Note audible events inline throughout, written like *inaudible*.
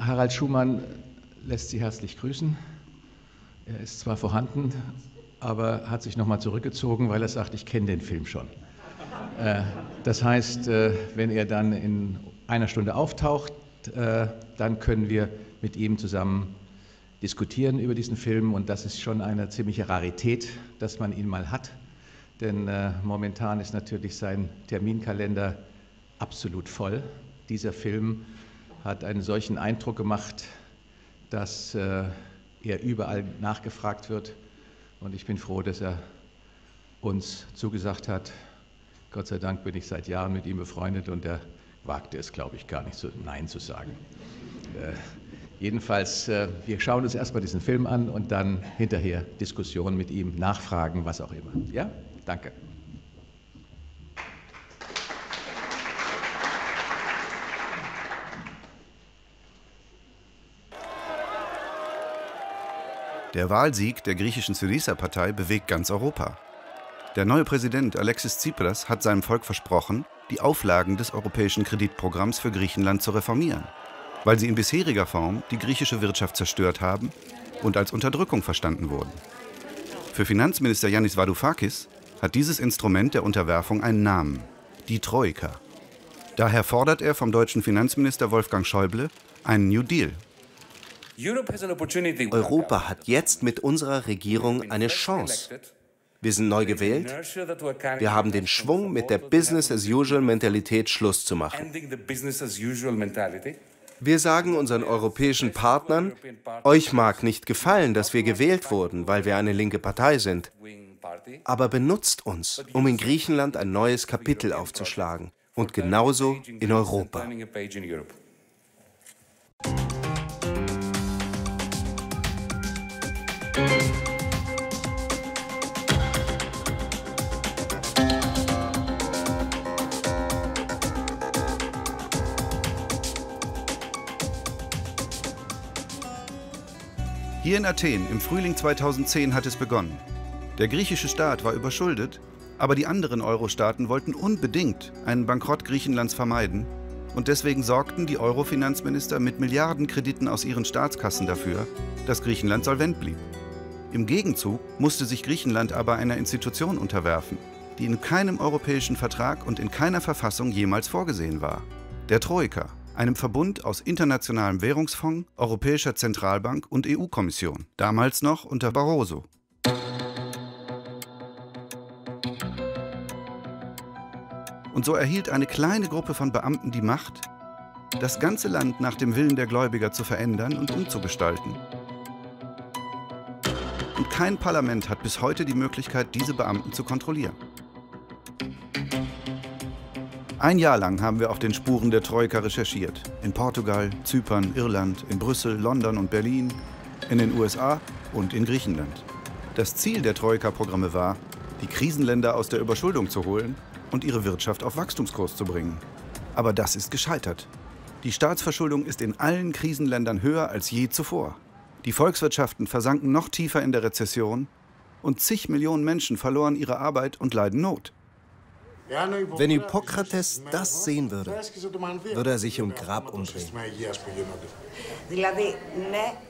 Harald Schumann lässt Sie herzlich grüßen. Er ist zwar vorhanden, aber hat sich nochmal zurückgezogen, weil er sagt, ich kenne den Film schon. Äh, das heißt, äh, wenn er dann in einer Stunde auftaucht, äh, dann können wir mit ihm zusammen diskutieren über diesen Film und das ist schon eine ziemliche Rarität, dass man ihn mal hat, denn momentan ist natürlich sein Terminkalender absolut voll. Dieser Film hat einen solchen Eindruck gemacht, dass er überall nachgefragt wird und ich bin froh, dass er uns zugesagt hat. Gott sei Dank bin ich seit Jahren mit ihm befreundet und er wagte es, glaube ich, gar nicht so Nein zu sagen. Äh, jedenfalls, äh, wir schauen uns erstmal diesen Film an und dann hinterher Diskussionen mit ihm, nachfragen, was auch immer. Ja, danke. Der Wahlsieg der griechischen Syriza-Partei bewegt ganz Europa. Der neue Präsident Alexis Tsipras hat seinem Volk versprochen, die Auflagen des europäischen Kreditprogramms für Griechenland zu reformieren, weil sie in bisheriger Form die griechische Wirtschaft zerstört haben und als Unterdrückung verstanden wurden. Für Finanzminister Yannis Varoufakis hat dieses Instrument der Unterwerfung einen Namen, die Troika. Daher fordert er vom deutschen Finanzminister Wolfgang Schäuble einen New Deal Europa hat jetzt mit unserer Regierung eine Chance. Wir sind neu gewählt. Wir haben den Schwung, mit der Business-as-usual-Mentalität Schluss zu machen. Wir sagen unseren europäischen Partnern, euch mag nicht gefallen, dass wir gewählt wurden, weil wir eine linke Partei sind. Aber benutzt uns, um in Griechenland ein neues Kapitel aufzuschlagen. Und genauso in Europa. Hier in Athen im Frühling 2010 hat es begonnen. Der griechische Staat war überschuldet, aber die anderen Euro-Staaten wollten unbedingt einen Bankrott Griechenlands vermeiden und deswegen sorgten die Euro-Finanzminister mit Milliardenkrediten aus ihren Staatskassen dafür, dass Griechenland solvent blieb. Im Gegenzug musste sich Griechenland aber einer Institution unterwerfen, die in keinem europäischen Vertrag und in keiner Verfassung jemals vorgesehen war, der Troika einem Verbund aus Internationalem Währungsfonds, Europäischer Zentralbank und EU-Kommission, damals noch unter Barroso. Und so erhielt eine kleine Gruppe von Beamten die Macht, das ganze Land nach dem Willen der Gläubiger zu verändern und umzugestalten. Und kein Parlament hat bis heute die Möglichkeit, diese Beamten zu kontrollieren. Ein Jahr lang haben wir auf den Spuren der Troika recherchiert. In Portugal, Zypern, Irland, in Brüssel, London und Berlin, in den USA und in Griechenland. Das Ziel der Troika-Programme war, die Krisenländer aus der Überschuldung zu holen und ihre Wirtschaft auf Wachstumskurs zu bringen. Aber das ist gescheitert. Die Staatsverschuldung ist in allen Krisenländern höher als je zuvor. Die Volkswirtschaften versanken noch tiefer in der Rezession und zig Millionen Menschen verloren ihre Arbeit und leiden Not. Wenn Hippokrates das sehen würde, würde er sich im Grab umdrehen.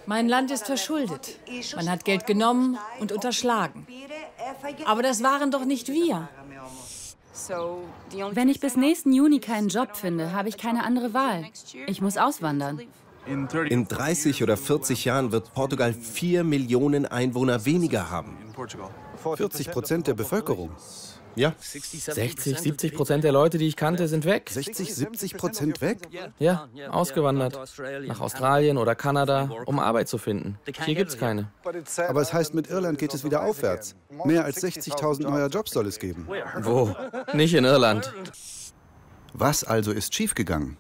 Mein Land ist verschuldet. Man hat Geld genommen und unterschlagen. Aber das waren doch nicht wir. Wenn ich bis nächsten Juni keinen Job finde, habe ich keine andere Wahl. Ich muss auswandern. In 30 oder 40 Jahren wird Portugal 4 Millionen Einwohner weniger haben. 40 Prozent der Bevölkerung. Ja. 60, 70 Prozent der Leute, die ich kannte, sind weg. 60, 70 Prozent weg? Ja, ausgewandert. Nach Australien oder Kanada, um Arbeit zu finden. Hier gibt's keine. Aber es heißt, mit Irland geht es wieder aufwärts. Mehr als 60.000 neue Jobs soll es geben. Wo? Nicht in Irland. Was also ist schiefgegangen?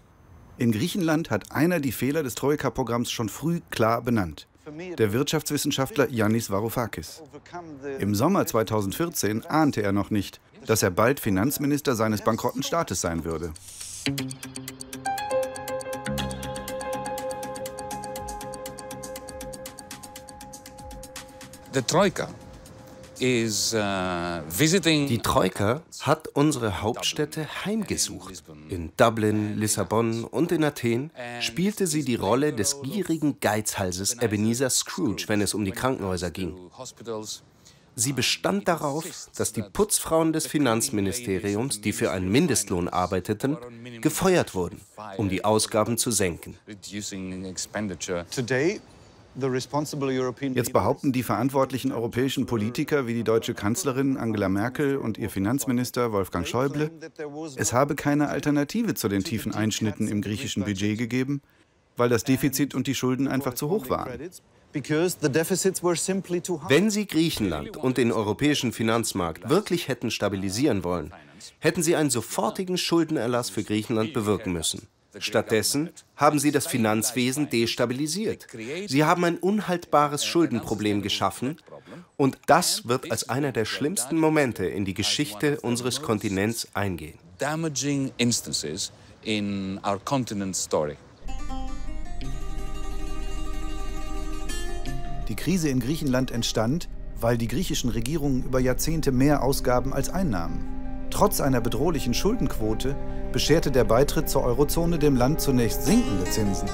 In Griechenland hat einer die Fehler des Troika-Programms schon früh klar benannt der Wirtschaftswissenschaftler Yannis Varoufakis. Im Sommer 2014 ahnte er noch nicht, dass er bald Finanzminister seines bankrotten Staates sein würde. The Troika Die Troika hat unsere Hauptstädte heimgesucht. In Dublin, Lissabon und in Athen spielte sie die Rolle des gierigen Geizhalses Ebenezer Scrooge, wenn es um die Krankenhäuser ging. Sie bestand darauf, dass die Putzfrauen des Finanzministeriums, die für einen Mindestlohn arbeiteten, gefeuert wurden, um die Ausgaben zu senken. Jetzt behaupten die verantwortlichen europäischen Politiker wie die deutsche Kanzlerin Angela Merkel und ihr Finanzminister Wolfgang Schäuble, es habe keine Alternative zu den tiefen Einschnitten im griechischen Budget gegeben, weil das Defizit und die Schulden einfach zu hoch waren. Wenn Sie Griechenland und den europäischen Finanzmarkt wirklich hätten stabilisieren wollen, hätten Sie einen sofortigen Schuldenerlass für Griechenland bewirken müssen. Stattdessen haben Sie das Finanzwesen destabilisiert. Sie haben ein unhaltbares Schuldenproblem geschaffen und das wird als einer der schlimmsten Momente in die Geschichte unseres Kontinents eingehen. Damaging instances in our continent's story. Die Krise in Griechenland entstand, weil die griechischen Regierungen über Jahrzehnte mehr Ausgaben als Einnahmen. Trotz einer bedrohlichen Schuldenquote bescherte der Beitritt zur Eurozone dem Land zunächst sinkende Zinsen.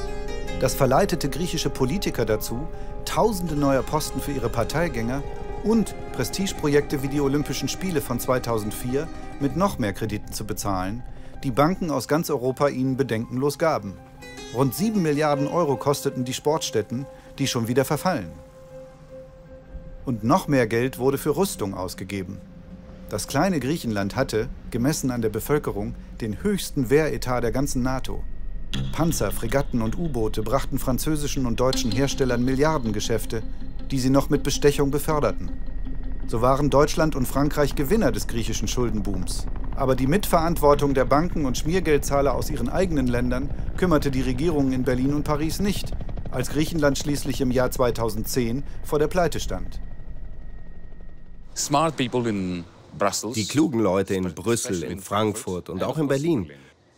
Das verleitete griechische Politiker dazu, tausende neuer Posten für ihre Parteigänger und Prestigeprojekte wie die Olympischen Spiele von 2004 mit noch mehr Krediten zu bezahlen, die Banken aus ganz Europa ihnen bedenkenlos gaben. Rund 7 Milliarden Euro kosteten die Sportstätten, die schon wieder verfallen und noch mehr Geld wurde für Rüstung ausgegeben. Das kleine Griechenland hatte, gemessen an der Bevölkerung, den höchsten Wehretat der ganzen NATO. Panzer, Fregatten und U-Boote brachten französischen und deutschen Herstellern Milliardengeschäfte, die sie noch mit Bestechung beförderten. So waren Deutschland und Frankreich Gewinner des griechischen Schuldenbooms. Aber die Mitverantwortung der Banken und Schmiergeldzahler aus ihren eigenen Ländern kümmerte die Regierungen in Berlin und Paris nicht, als Griechenland schließlich im Jahr 2010 vor der Pleite stand. Die klugen Leute in Brüssel, in Frankfurt und auch in Berlin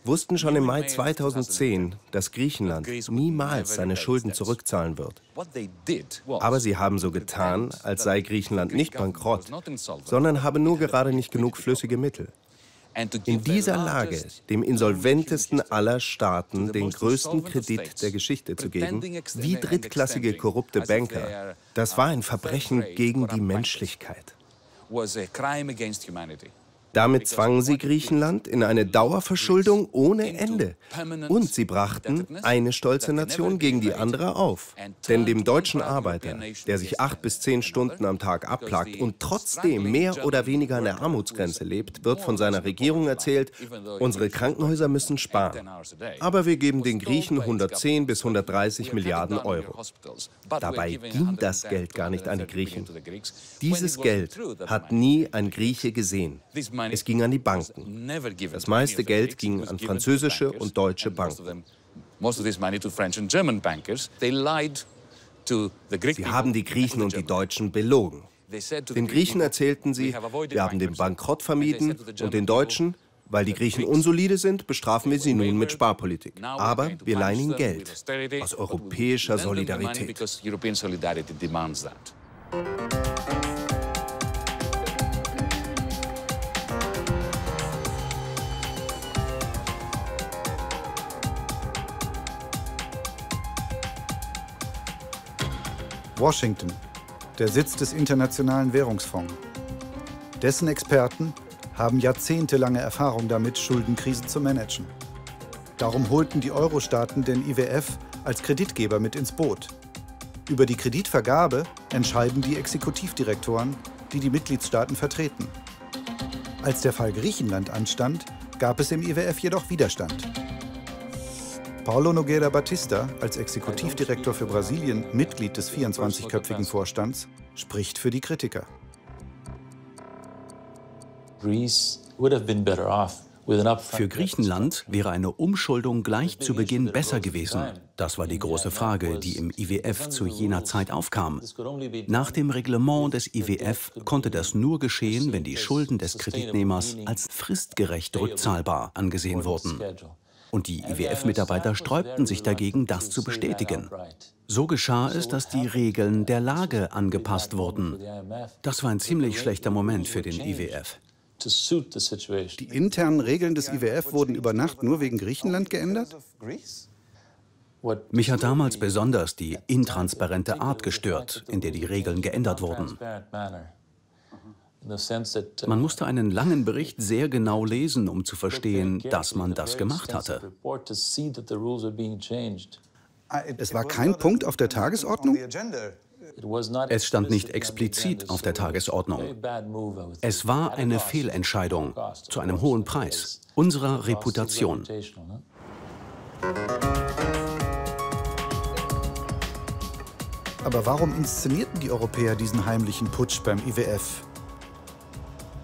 wussten schon im Mai 2010, dass Griechenland niemals seine Schulden zurückzahlen wird. Aber sie haben so getan, als sei Griechenland nicht bankrott, sondern habe nur gerade nicht genug flüssige Mittel. In dieser Lage, dem insolventesten aller Staaten den größten Kredit der Geschichte zu geben, wie drittklassige korrupte Banker, das war ein Verbrechen gegen die Menschlichkeit was a crime against humanity. Damit zwangen sie Griechenland in eine Dauerverschuldung ohne Ende. Und sie brachten eine stolze Nation gegen die andere auf. Denn dem deutschen Arbeiter, der sich acht bis zehn Stunden am Tag abplagt und trotzdem mehr oder weniger an der Armutsgrenze lebt, wird von seiner Regierung erzählt, unsere Krankenhäuser müssen sparen. Aber wir geben den Griechen 110 bis 130 Milliarden Euro. Dabei ging das Geld gar nicht an die Griechen. Dieses Geld hat nie ein Grieche gesehen. Es ging an die Banken. Das meiste Geld ging an französische und deutsche Banken. Sie haben die Griechen und die Deutschen belogen. Den Griechen erzählten sie, wir haben den Bankrott vermieden und den Deutschen, weil die Griechen unsolide sind, bestrafen wir sie nun mit Sparpolitik. Aber wir leihen ihnen Geld aus europäischer Solidarität. Washington, der Sitz des Internationalen Währungsfonds. Dessen Experten haben jahrzehntelange Erfahrung damit, Schuldenkrisen zu managen. Darum holten die Euro-Staaten den IWF als Kreditgeber mit ins Boot. Über die Kreditvergabe entscheiden die Exekutivdirektoren, die die Mitgliedstaaten vertreten. Als der Fall Griechenland anstand, gab es im IWF jedoch Widerstand. Paulo Nogueira Batista, als Exekutivdirektor für Brasilien Mitglied des 24-köpfigen Vorstands, spricht für die Kritiker. Für Griechenland wäre eine Umschuldung gleich zu Beginn besser gewesen. Das war die große Frage, die im IWF zu jener Zeit aufkam. Nach dem Reglement des IWF konnte das nur geschehen, wenn die Schulden des Kreditnehmers als fristgerecht rückzahlbar angesehen wurden. Und die IWF-Mitarbeiter sträubten sich dagegen, das zu bestätigen. So geschah es, dass die Regeln der Lage angepasst wurden. Das war ein ziemlich schlechter Moment für den IWF. Die internen Regeln des IWF wurden über Nacht nur wegen Griechenland geändert? Mich hat damals besonders die intransparente Art gestört, in der die Regeln geändert wurden. Man musste einen langen Bericht sehr genau lesen, um zu verstehen, dass man das gemacht hatte. Es war kein Punkt auf der Tagesordnung? Es stand nicht explizit auf der Tagesordnung. Es war eine Fehlentscheidung zu einem hohen Preis unserer Reputation. Aber warum inszenierten die Europäer diesen heimlichen Putsch beim IWF?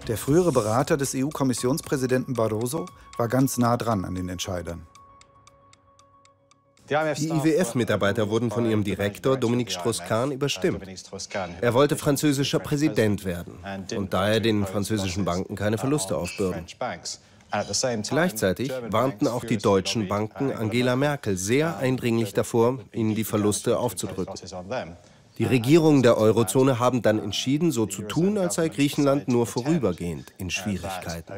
Der frühere Berater des EU-Kommissionspräsidenten Barroso war ganz nah dran an den Entscheidern. Die IWF-Mitarbeiter wurden von ihrem Direktor Dominique Strauss-Kahn überstimmt. Er wollte französischer Präsident werden und daher den französischen Banken keine Verluste aufbürden. Gleichzeitig warnten auch die deutschen Banken Angela Merkel sehr eindringlich davor, ihnen die Verluste aufzudrücken. Die Regierungen der Eurozone haben dann entschieden, so zu tun, als sei Griechenland nur vorübergehend in Schwierigkeiten.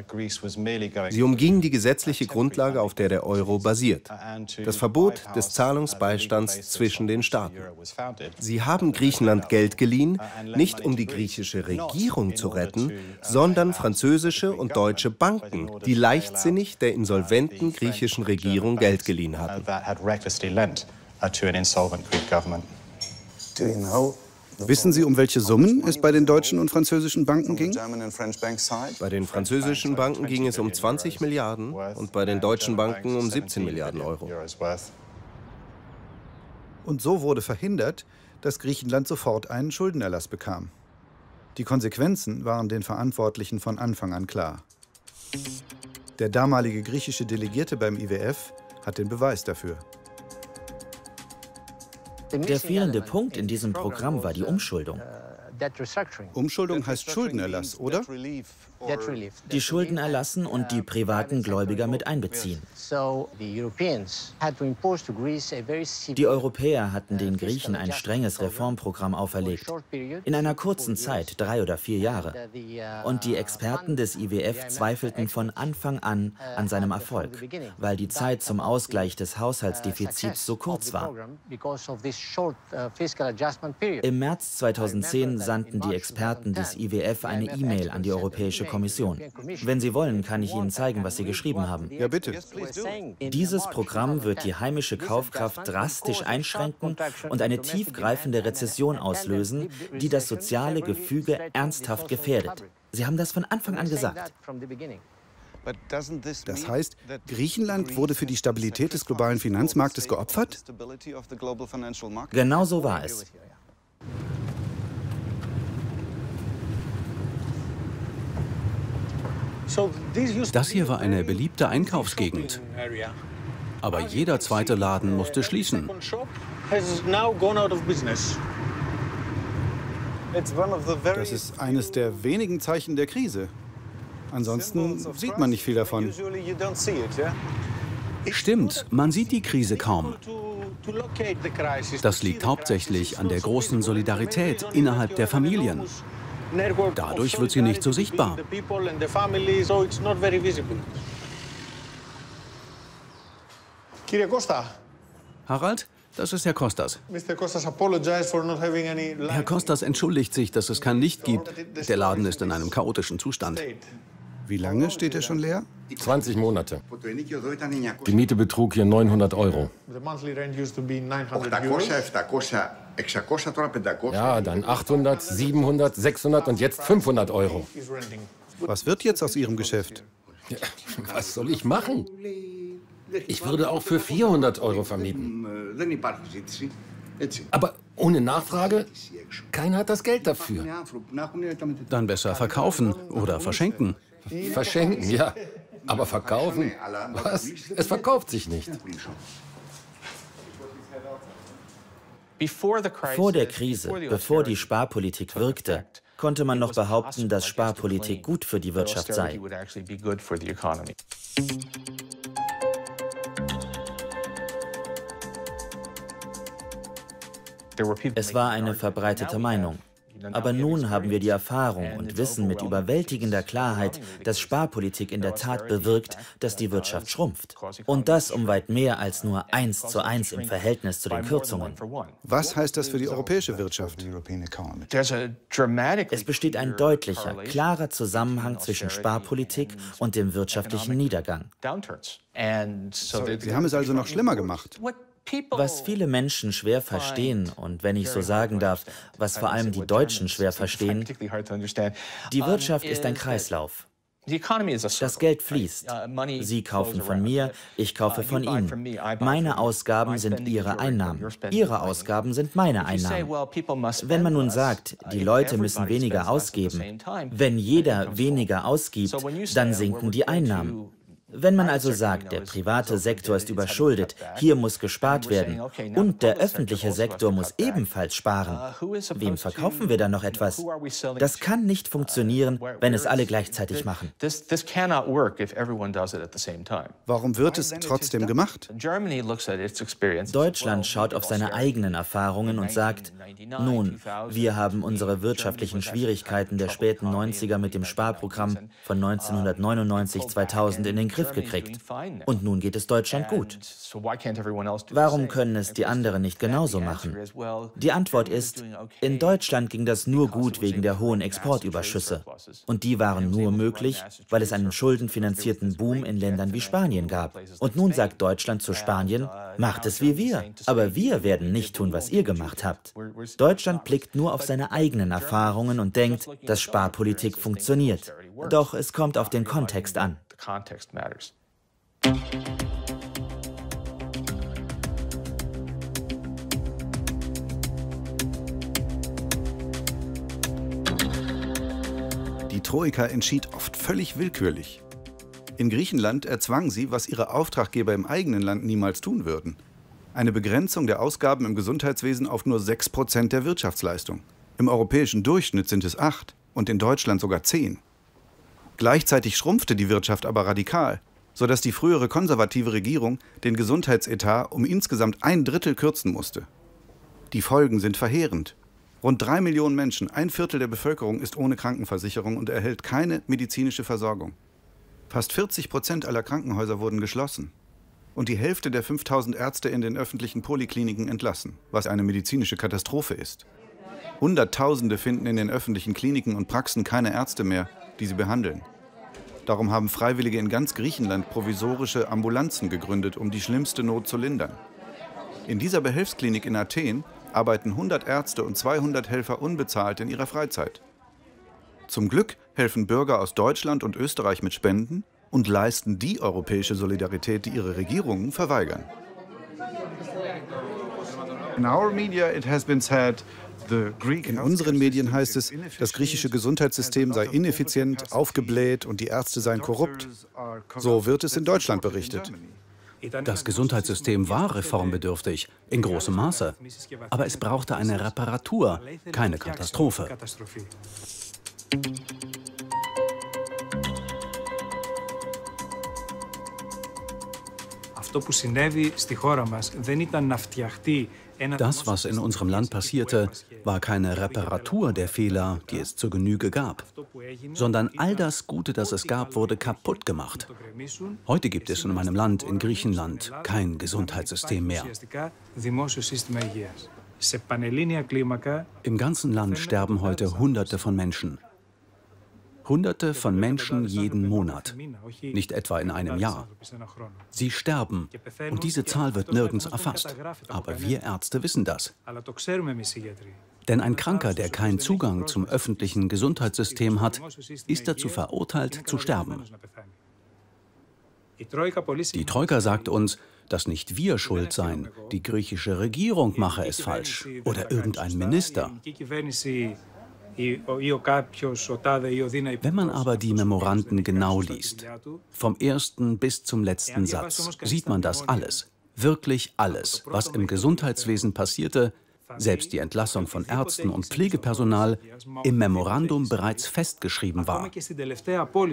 Sie umgingen die gesetzliche Grundlage, auf der der Euro basiert, das Verbot des Zahlungsbeistands zwischen den Staaten. Sie haben Griechenland Geld geliehen, nicht um die griechische Regierung zu retten, sondern französische und deutsche Banken, die leichtsinnig der insolventen griechischen Regierung Geld geliehen hatten. Wissen Sie, um welche Summen es bei den deutschen und französischen Banken ging? Bei den französischen Banken ging es um 20 Milliarden und bei den deutschen Banken um 17 Milliarden Euro. Und so wurde verhindert, dass Griechenland sofort einen Schuldenerlass bekam. Die Konsequenzen waren den Verantwortlichen von Anfang an klar. Der damalige griechische Delegierte beim IWF hat den Beweis dafür. Der fehlende Punkt in diesem Programm war die Umschuldung. Umschuldung heißt Schuldenerlass, oder? Die Schulden erlassen und die privaten Gläubiger mit einbeziehen. Die Europäer hatten den Griechen ein strenges Reformprogramm auferlegt. In einer kurzen Zeit, drei oder vier Jahre. Und die Experten des IWF zweifelten von Anfang an an seinem Erfolg, weil die Zeit zum Ausgleich des Haushaltsdefizits so kurz war. Im März 2010 sandten die Experten des IWF eine E-Mail an die Europäische Kommission. Wenn Sie wollen, kann ich Ihnen zeigen, was Sie geschrieben haben. Ja, bitte. Dieses Programm wird die heimische Kaufkraft drastisch einschränken und eine tiefgreifende Rezession auslösen, die das soziale Gefüge ernsthaft gefährdet. Sie haben das von Anfang an gesagt. Das heißt, Griechenland wurde für die Stabilität des globalen Finanzmarktes geopfert? Genau so war es. Das hier war eine beliebte Einkaufsgegend. Aber jeder zweite Laden musste schließen. Das ist eines der wenigen Zeichen der Krise. Ansonsten sieht man nicht viel davon. Stimmt, man sieht die Krise kaum. Das liegt hauptsächlich an der großen Solidarität innerhalb der Familien. Dadurch wird sie nicht so sichtbar. Harald, das ist Herr Kostas. Herr Kostas entschuldigt sich, dass es kein Licht gibt. Der Laden ist in einem chaotischen Zustand. Wie lange steht er schon leer? 20 Monate. Die Miete betrug hier 900 Euro. Ja, dann 800, 700, 600 und jetzt 500 Euro. Was wird jetzt aus Ihrem Geschäft? Ja, was soll ich machen? Ich würde auch für 400 Euro vermieten. Aber ohne Nachfrage, keiner hat das Geld dafür. Dann besser verkaufen oder verschenken. Verschenken, ja. Aber verkaufen? Was? Es verkauft sich nicht. Vor der Krise, bevor die Sparpolitik wirkte, konnte man noch behaupten, dass Sparpolitik gut für die Wirtschaft sei. Es war eine verbreitete Meinung. Aber nun haben wir die Erfahrung und wissen mit überwältigender Klarheit, dass Sparpolitik in der Tat bewirkt, dass die Wirtschaft schrumpft. Und das um weit mehr als nur eins zu eins im Verhältnis zu den Kürzungen. Was heißt das für die europäische Wirtschaft? Es besteht ein deutlicher, klarer Zusammenhang zwischen Sparpolitik und dem wirtschaftlichen Niedergang. Sie haben es also noch schlimmer gemacht. Was viele Menschen schwer verstehen und wenn ich so sagen darf, was vor allem die Deutschen schwer verstehen, die Wirtschaft ist ein Kreislauf. Das Geld fließt. Sie kaufen von mir, ich kaufe von Ihnen. Meine Ausgaben sind Ihre Einnahmen. Ihre Ausgaben sind meine Einnahmen. Wenn man nun sagt, die Leute müssen weniger ausgeben, wenn jeder weniger ausgibt, dann sinken die Einnahmen. Wenn man also sagt, der private Sektor ist überschuldet, hier muss gespart werden und der öffentliche Sektor muss ebenfalls sparen, wem verkaufen wir dann noch etwas? Das kann nicht funktionieren, wenn es alle gleichzeitig machen. Warum wird es trotzdem gemacht? Deutschland schaut auf seine eigenen Erfahrungen und sagt, nun, wir haben unsere wirtschaftlichen Schwierigkeiten der späten 90er mit dem Sparprogramm von 1999-2000 in den Griff gekriegt. Und nun geht es Deutschland gut. Warum können es die anderen nicht genauso machen? Die Antwort ist, in Deutschland ging das nur gut wegen der hohen Exportüberschüsse. Und die waren nur möglich, weil es einen schuldenfinanzierten Boom in Ländern wie Spanien gab. Und nun sagt Deutschland zu Spanien, macht es wie wir. Aber wir werden nicht tun, was ihr gemacht habt. Deutschland blickt nur auf seine eigenen Erfahrungen und denkt, dass Sparpolitik funktioniert. Doch es kommt auf den Kontext an context matters. Die Troika entschied oft völlig willkürlich. In Griechenland erzwang sie, was ihre Auftraggeber im eigenen Land niemals tun würden. Eine Begrenzung der Ausgaben im Gesundheitswesen auf nur 6% der Wirtschaftsleistung. Im europäischen Durchschnitt sind es 8 und in Deutschland sogar 10. Gleichzeitig schrumpfte die Wirtschaft aber radikal, sodass die frühere konservative Regierung den Gesundheitsetat um insgesamt ein Drittel kürzen musste. Die Folgen sind verheerend. Rund drei Millionen Menschen, ein Viertel der Bevölkerung, ist ohne Krankenversicherung und erhält keine medizinische Versorgung. Fast 40 Prozent aller Krankenhäuser wurden geschlossen. Und die Hälfte der 5000 Ärzte in den öffentlichen Polikliniken entlassen, was eine medizinische Katastrophe ist. Hunderttausende finden in den öffentlichen Kliniken und Praxen keine Ärzte mehr, die sie behandeln. Darum haben Freiwillige in ganz Griechenland provisorische Ambulanzen gegründet, um die schlimmste Not zu lindern. In dieser Behelfsklinik in Athen arbeiten 100 Ärzte und 200 Helfer unbezahlt in ihrer Freizeit. Zum Glück helfen Bürger aus Deutschland und Österreich mit Spenden und leisten die europäische Solidarität, die ihre Regierungen verweigern. In our media it has been said in unseren Medien heißt es, das griechische Gesundheitssystem sei ineffizient, aufgebläht und die Ärzte seien korrupt. So wird es in Deutschland berichtet. Das Gesundheitssystem war reformbedürftig, in großem Maße. Aber es brauchte eine Reparatur, keine Katastrophe. Αυτό που συνέβη στη χώρα μας δεν ήταν να φτιαχτεί das, was in unserem Land passierte, war keine Reparatur der Fehler, die es zur Genüge gab, sondern all das Gute, das es gab, wurde kaputt gemacht. Heute gibt es in meinem Land, in Griechenland, kein Gesundheitssystem mehr. Im ganzen Land sterben heute Hunderte von Menschen. Hunderte von Menschen jeden Monat, nicht etwa in einem Jahr. Sie sterben und diese Zahl wird nirgends erfasst. Aber wir Ärzte wissen das. Denn ein Kranker, der keinen Zugang zum öffentlichen Gesundheitssystem hat, ist dazu verurteilt zu sterben. Die Troika sagt uns, dass nicht wir schuld seien, die griechische Regierung mache es falsch oder irgendein Minister. Wenn man aber die Memoranden genau liest, vom ersten bis zum letzten Satz, sieht man das alles, wirklich alles, was im Gesundheitswesen passierte, selbst die Entlassung von Ärzten und Pflegepersonal, im Memorandum bereits festgeschrieben war.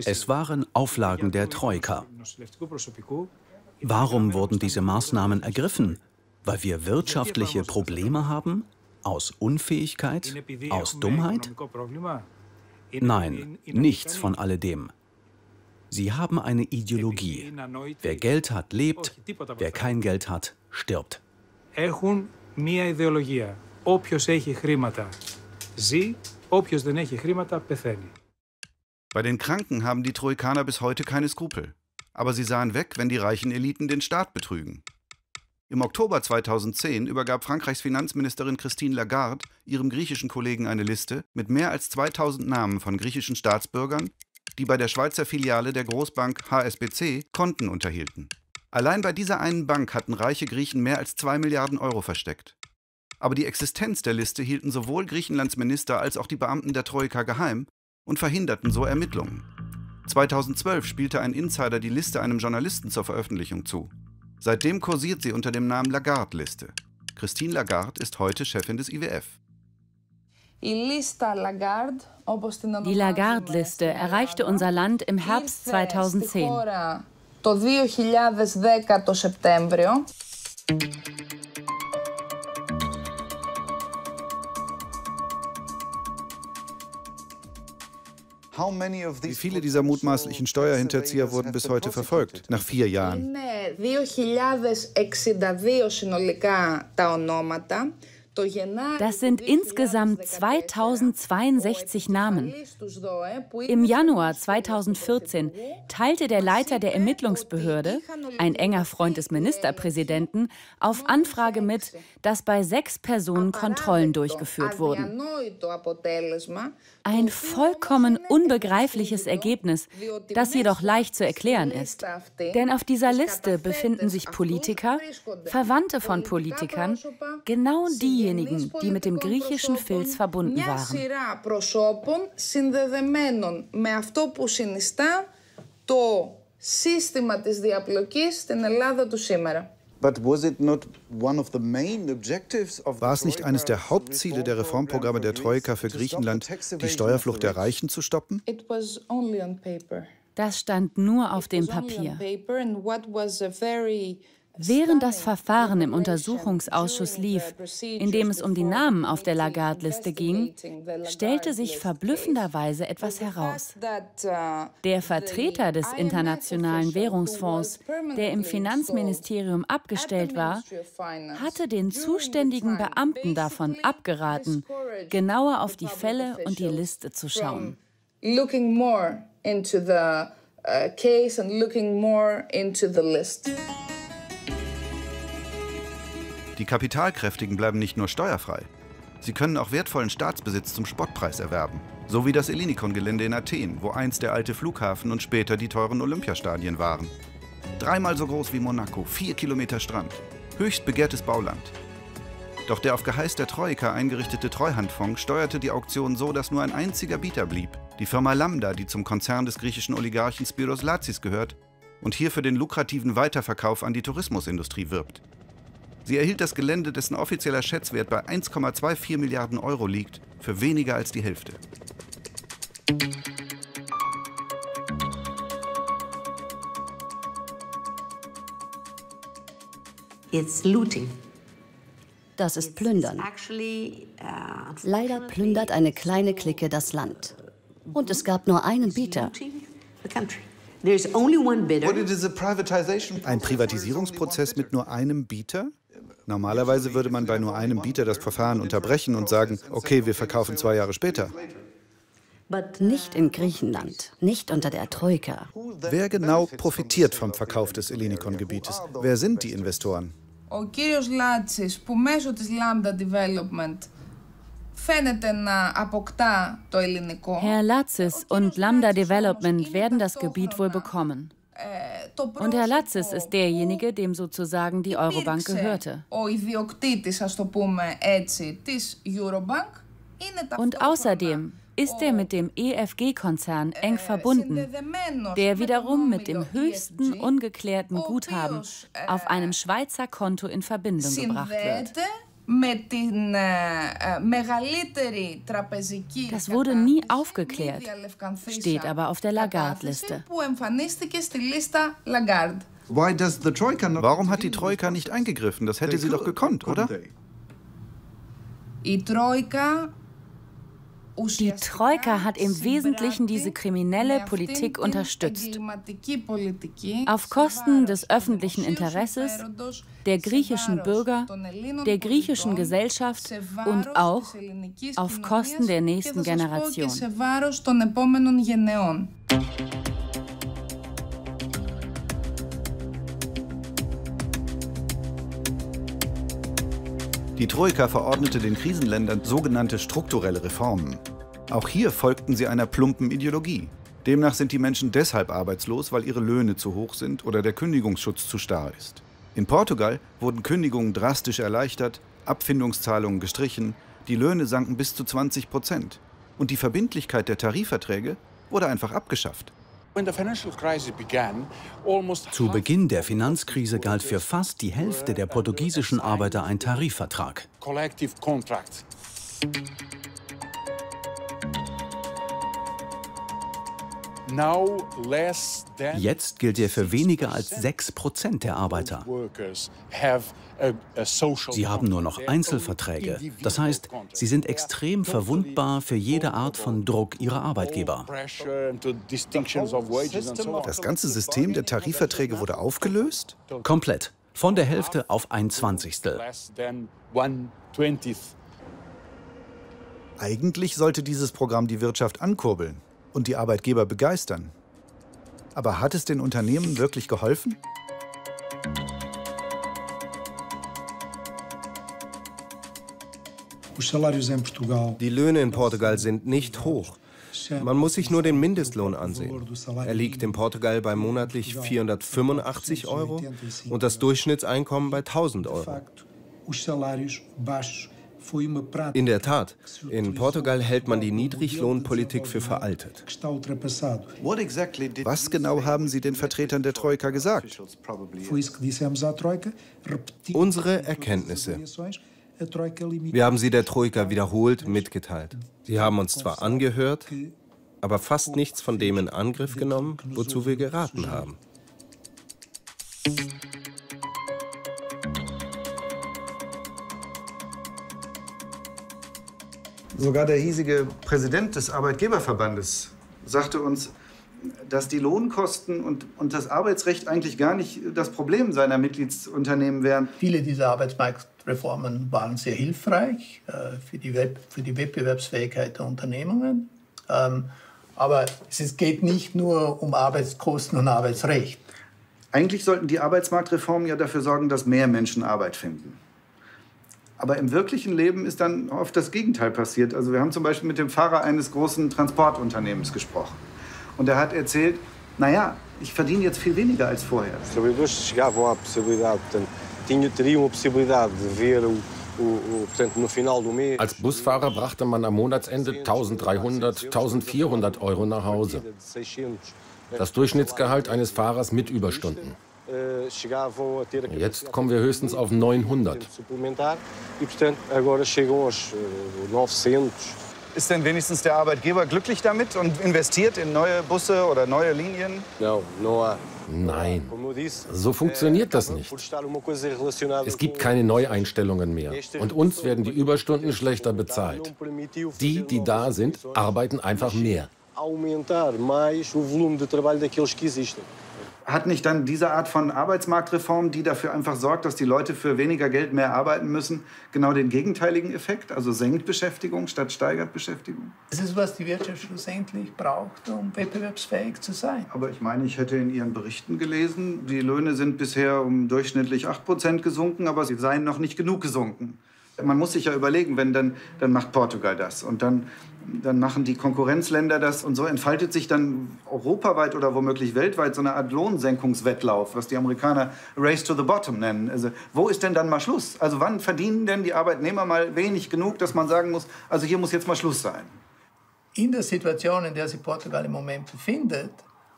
Es waren Auflagen der Troika. Warum wurden diese Maßnahmen ergriffen? Weil wir wirtschaftliche Probleme haben? Aus Unfähigkeit? Aus Dummheit? Nein, nichts von alledem. Sie haben eine Ideologie. Wer Geld hat, lebt. Wer kein Geld hat, stirbt. Έχουν μία ιδεολογία. Όποιος έχει χρήματα ζει, όποιος δεν έχει χρήματα πεθαίνει. Bei den Kranken haben die Troikaner bis heute keine Skrupel. Aber sie sahen weg, wenn die reichen Eliten den Staat betrügen. Im Oktober 2010 übergab Frankreichs Finanzministerin Christine Lagarde ihrem griechischen Kollegen eine Liste mit mehr als 2000 Namen von griechischen Staatsbürgern, die bei der Schweizer Filiale der Großbank HSBC Konten unterhielten. Allein bei dieser einen Bank hatten reiche Griechen mehr als 2 Milliarden Euro versteckt. Aber die Existenz der Liste hielten sowohl Griechenlands Minister als auch die Beamten der Troika geheim und verhinderten so Ermittlungen. 2012 spielte ein Insider die Liste einem Journalisten zur Veröffentlichung zu. Seitdem kursiert sie unter dem Namen Lagarde-Liste. Christine Lagarde ist heute Chefin des IWF. Die Lagarde-Liste erreichte unser Land im Herbst 2010. Wie viele dieser mutmaßlichen Steuerhinterzieher wurden bis heute verfolgt, nach vier Jahren? Das sind insgesamt 2062 Namen. Im Januar 2014 teilte der Leiter der Ermittlungsbehörde, ein enger Freund des Ministerpräsidenten, auf Anfrage mit, dass bei sechs Personen Kontrollen durchgeführt wurden. Ein vollkommen unbegreifliches Ergebnis, das jedoch leicht zu erklären ist. Denn auf dieser Liste befinden sich Politiker, Verwandte von Politikern, genau diejenigen, die mit dem griechischen Filz verbunden waren. σύστημα της διαπλοκής στην Ελλάδα του σήμερα. War es nicht eines der Hauptziele der Reformprogramme der Troika für Griechenland, die Steuerflucht der Reichen zu stoppen? Das stand nur auf dem Papier. Während das Verfahren im Untersuchungsausschuss lief, in dem es um die Namen auf der Lagarde-Liste ging, stellte sich verblüffenderweise etwas heraus. Der Vertreter des Internationalen Währungsfonds, der im Finanzministerium abgestellt war, hatte den zuständigen Beamten davon abgeraten, genauer auf die Fälle und die Liste zu schauen. Looking uh, case and looking more into the list. Die Kapitalkräftigen bleiben nicht nur steuerfrei. Sie können auch wertvollen Staatsbesitz zum Spottpreis erwerben. So wie das Ellinikon-Gelände in Athen, wo einst der alte Flughafen und später die teuren Olympiastadien waren. Dreimal so groß wie Monaco, vier Kilometer Strand. Höchst begehrtes Bauland. Doch der auf Geheiß der Troika eingerichtete Treuhandfonds steuerte die Auktion so, dass nur ein einziger Bieter blieb. Die Firma Lambda, die zum Konzern des griechischen Oligarchen Spiros Lazis gehört und hier für den lukrativen Weiterverkauf an die Tourismusindustrie wirbt. Sie erhielt das Gelände, dessen offizieller Schätzwert bei 1,24 Milliarden Euro liegt, für weniger als die Hälfte. Das ist Plündern. Uh, Leider plündert eine kleine Clique das Land. Und es gab nur einen Bieter. Ein Privatisierungsprozess mit nur einem Bieter? Normalerweise würde man bei nur einem Bieter das Verfahren unterbrechen und sagen, okay, wir verkaufen zwei Jahre später. Nicht in Griechenland, nicht unter der Troika. Wer genau profitiert vom Verkauf des Ellinikon-Gebietes? Wer sind die Investoren? Ο κύριος Λάτσης που μέσω της Lambda Development Herr Latzis und Lambda Development werden das Gebiet wohl bekommen. Und Herr Latzis ist derjenige, dem sozusagen die Eurobank gehörte. Und außerdem ist er mit dem EFG-Konzern eng verbunden, der wiederum mit dem höchsten ungeklärten Guthaben auf einem Schweizer Konto in Verbindung gebracht wird. Das wurde nie aufgeklärt, steht aber auf der Lagarde-Liste. Warum hat die Troika nicht eingegriffen? Das hätte sie doch gekonnt, oder? Die Troika hat im Wesentlichen diese kriminelle Politik unterstützt. Auf Kosten des öffentlichen Interesses, der griechischen Bürger, der griechischen Gesellschaft und auch auf Kosten der nächsten Generation. Die Troika verordnete den Krisenländern sogenannte strukturelle Reformen. Auch hier folgten sie einer plumpen Ideologie. Demnach sind die Menschen deshalb arbeitslos, weil ihre Löhne zu hoch sind oder der Kündigungsschutz zu starr ist. In Portugal wurden Kündigungen drastisch erleichtert, Abfindungszahlungen gestrichen, die Löhne sanken bis zu 20 Prozent und die Verbindlichkeit der Tarifverträge wurde einfach abgeschafft. Zu Beginn der Finanzkrise galt für fast die Hälfte der portugiesischen Arbeiter ein Tarifvertrag. Jetzt gilt er für weniger als 6 Prozent der Arbeiter. Sie haben nur noch Einzelverträge. Das heißt, sie sind extrem verwundbar für jede Art von Druck ihrer Arbeitgeber. Das ganze System der Tarifverträge wurde aufgelöst? Komplett. Von der Hälfte auf ein Zwanzigstel. Eigentlich sollte dieses Programm die Wirtschaft ankurbeln und die Arbeitgeber begeistern. Aber hat es den Unternehmen wirklich geholfen? Die Löhne in Portugal sind nicht hoch. Man muss sich nur den Mindestlohn ansehen. Er liegt in Portugal bei monatlich 485 Euro und das Durchschnittseinkommen bei 1000 Euro. In der Tat, in Portugal hält man die Niedriglohnpolitik für veraltet. Was genau haben Sie den Vertretern der Troika gesagt? Unsere Erkenntnisse. Wir haben sie der Troika wiederholt mitgeteilt. Sie haben uns zwar angehört, aber fast nichts von dem in Angriff genommen, wozu wir geraten haben. Sogar der hiesige Präsident des Arbeitgeberverbandes sagte uns, dass die Lohnkosten und, und das Arbeitsrecht eigentlich gar nicht das Problem seiner Mitgliedsunternehmen wären. Viele dieser Arbeitsmarktreformen waren sehr hilfreich äh, für, die Web, für die Wettbewerbsfähigkeit der Unternehmungen. Ähm, aber es geht nicht nur um Arbeitskosten und Arbeitsrecht. Eigentlich sollten die Arbeitsmarktreformen ja dafür sorgen, dass mehr Menschen Arbeit finden. Aber im wirklichen Leben ist dann oft das Gegenteil passiert. Also wir haben zum Beispiel mit dem Fahrer eines großen Transportunternehmens gesprochen. Und er hat erzählt, naja, ich verdiene jetzt viel weniger als vorher. Als Busfahrer brachte man am Monatsende 1300, 1400 Euro nach Hause. Das Durchschnittsgehalt eines Fahrers mit Überstunden. Jetzt kommen wir höchstens auf 900. Ist denn wenigstens der Arbeitgeber glücklich damit und investiert in neue Busse oder neue Linien? Nein, so funktioniert das nicht. Es gibt keine Neueinstellungen mehr. Und uns werden die Überstunden schlechter bezahlt. Die, die da sind, arbeiten einfach mehr. Hat nicht dann diese Art von Arbeitsmarktreform, die dafür einfach sorgt, dass die Leute für weniger Geld mehr arbeiten müssen, genau den gegenteiligen Effekt? Also senkt Beschäftigung statt steigert Beschäftigung? Das ist, was die Wirtschaft schlussendlich braucht, um wettbewerbsfähig zu sein. Aber ich meine, ich hätte in Ihren Berichten gelesen, die Löhne sind bisher um durchschnittlich 8 Prozent gesunken, aber sie seien noch nicht genug gesunken. Man muss sich ja überlegen, wenn dann, dann macht Portugal das und dann, dann machen die Konkurrenzländer das und so entfaltet sich dann europaweit oder womöglich weltweit so eine Art Lohnsenkungswettlauf, was die Amerikaner Race to the Bottom nennen. Also wo ist denn dann mal Schluss? Also wann verdienen denn die Arbeitnehmer mal wenig genug, dass man sagen muss, also hier muss jetzt mal Schluss sein? In der Situation, in der sich Portugal im Moment befindet,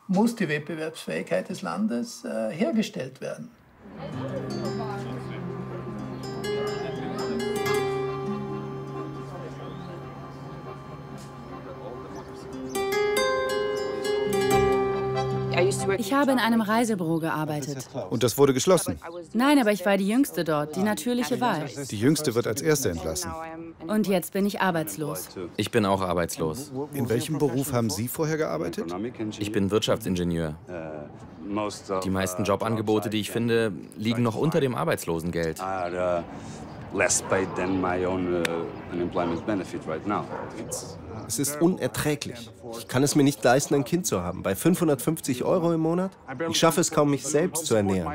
muss die Wettbewerbsfähigkeit des Landes äh, hergestellt werden. Ich habe in einem Reisebüro gearbeitet. Und das wurde geschlossen? Nein, aber ich war die Jüngste dort, die natürliche Wahl. Die Jüngste wird als Erste entlassen. Und jetzt bin ich arbeitslos. Ich bin auch arbeitslos. In welchem Beruf haben Sie vorher gearbeitet? Ich bin Wirtschaftsingenieur. Die meisten Jobangebote, die ich finde, liegen noch unter dem Arbeitslosengeld. Es ist unerträglich. Ich kann es mir nicht leisten, ein Kind zu haben. Bei 550 Euro im Monat? Ich schaffe es kaum, mich selbst zu ernähren.